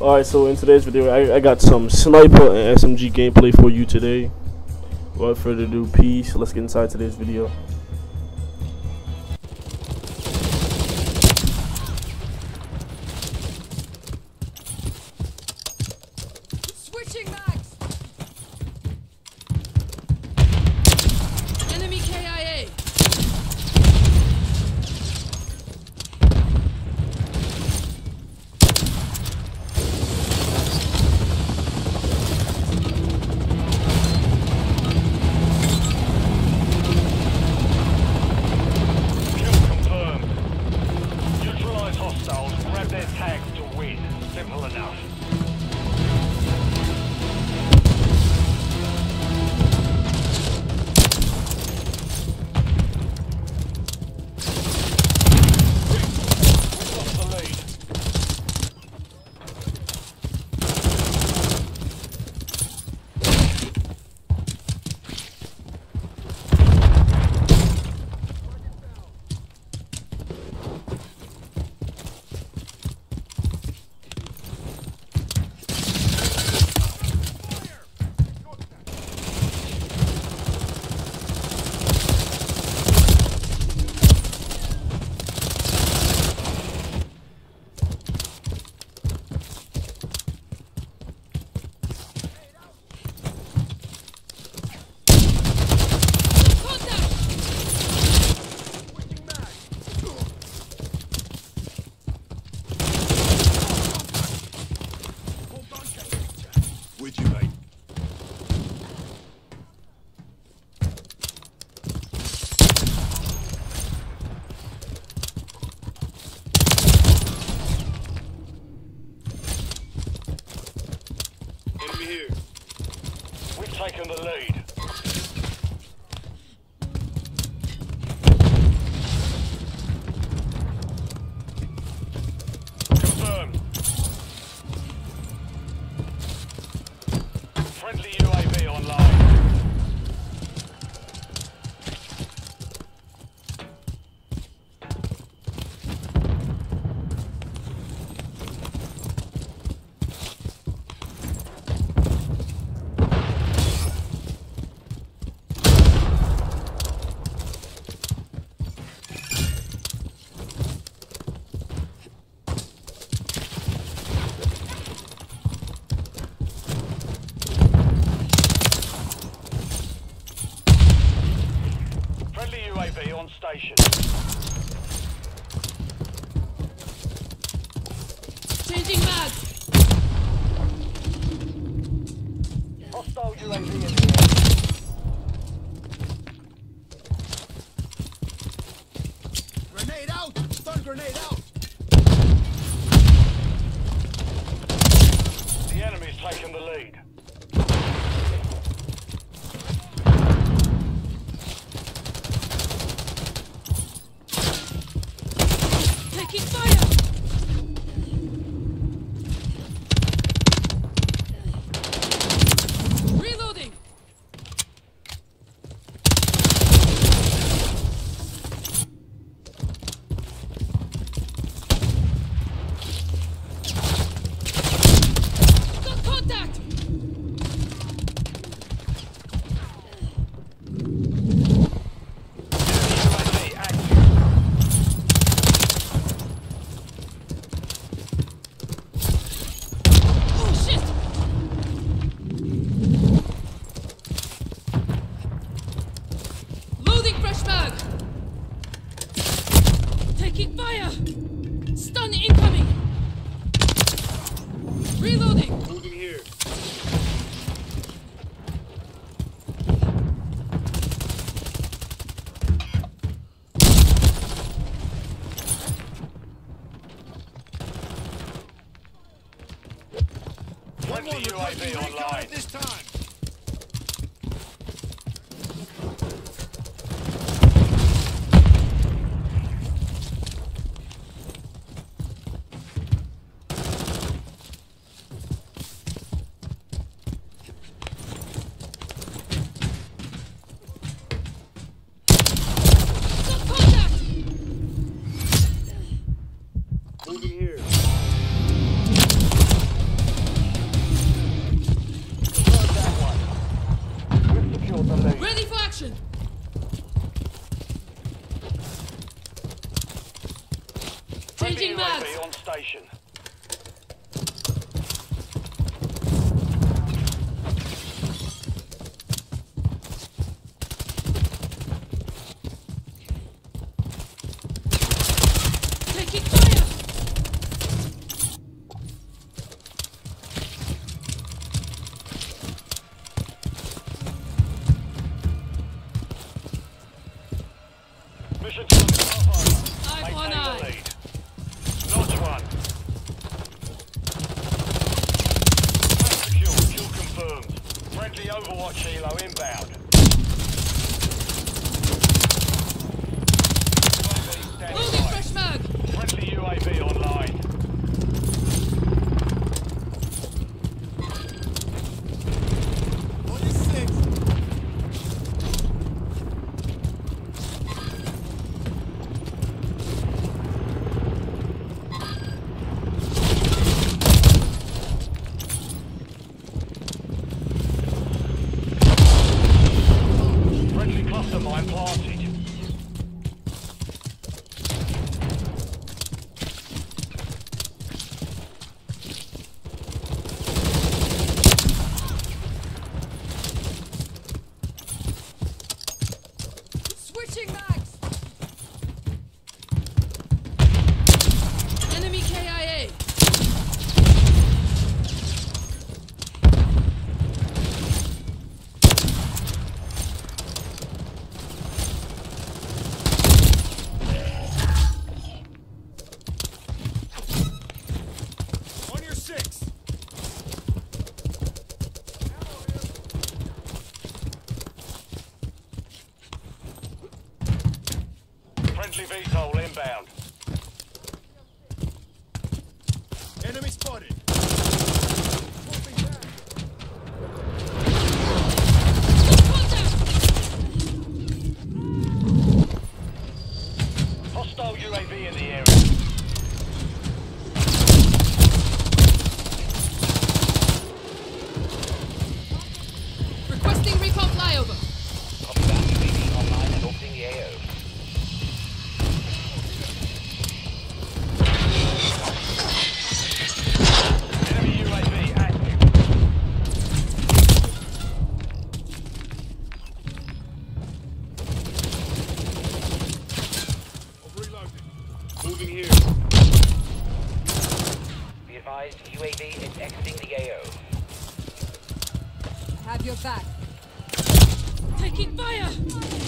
Alright, so in today's video, I, I got some sniper and SMG gameplay for you today. Without further ado, peace. Let's get inside today's video. Taken the lead. UAV on station. Changing mag. Hostile UAV in the air. Grenade out! Stun grenade out! The enemy's taken the lead. Taking fire. Reloading. Got contact. UAV active. Oh shit. Loading fresh mag. Taking fire. Stun incoming. Reloading. Moving here. Friendly UAV online. this time. Changing mags. On station. Switching back. here. Be advised, UAV is exiting the AO. I have your back. Taking fire!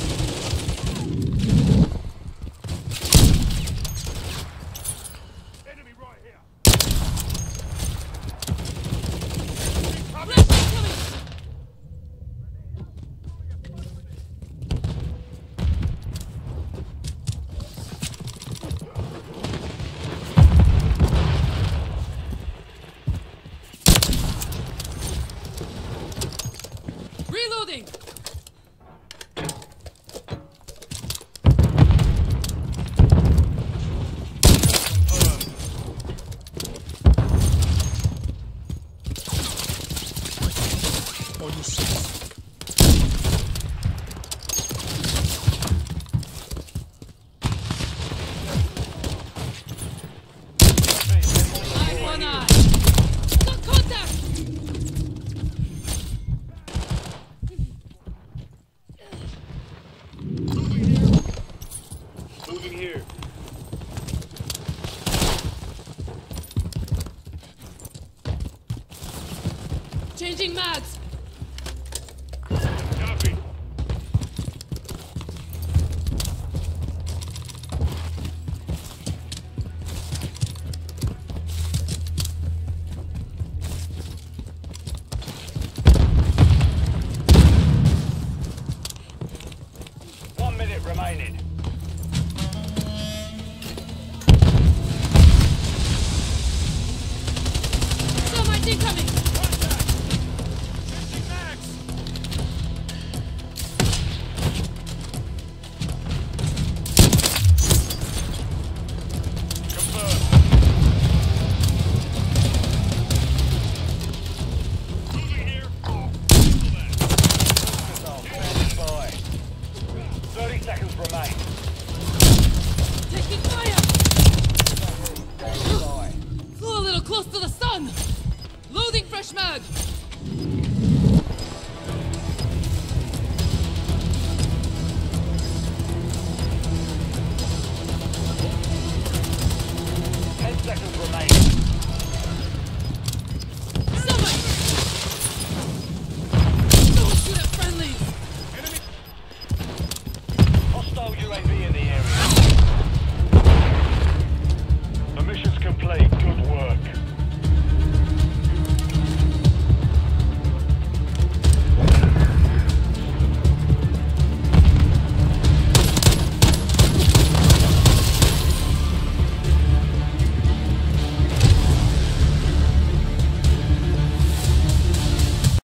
Max. play. Good work.